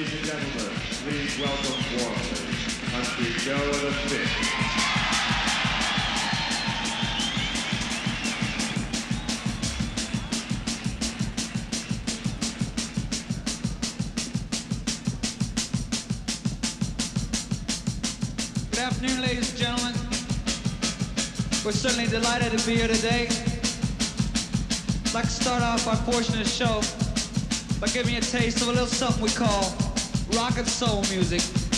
Please welcome warmly, Country Joe and the Fish. Good afternoon, ladies and gentlemen. We're certainly delighted to be here today. I'd like to start off our portion of the show by giving you a taste of a little something we call rock and soul music.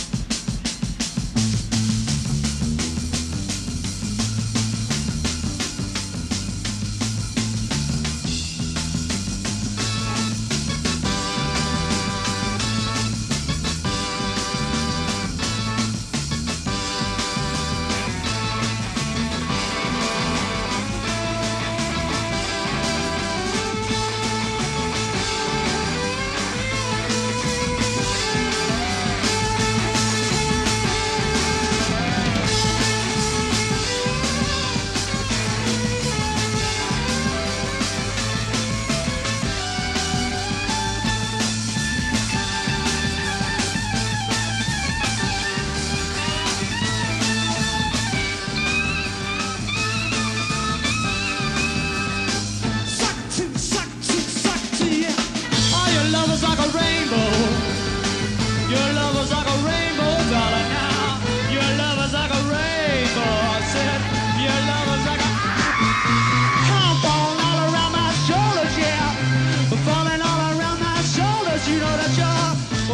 Shoulders. You know that your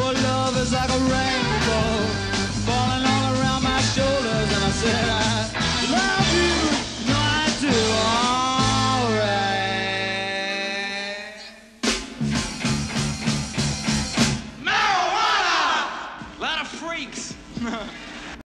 oh, love is like a rainbow. Falling all around my shoulders, and I said I love you. No, I do. All right. Marijuana! lot of freaks.